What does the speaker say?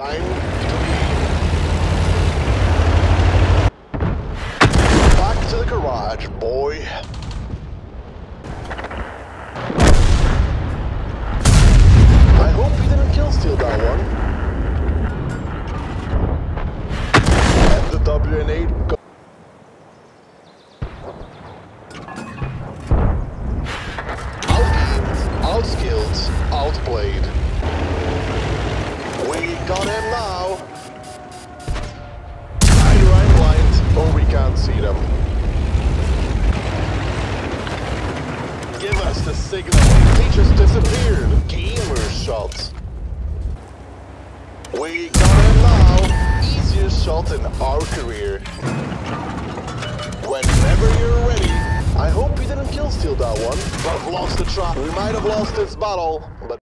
Time Back to the garage, boy. I hope you didn't kill steal that one. And the WN8 outskilled, outplayed. Us the signal. He just disappeared. Gamer shot. We got him now. Easiest shot in our career. Whenever you're ready. I hope we didn't kill steal that one, but lost the track. We might have lost this battle, but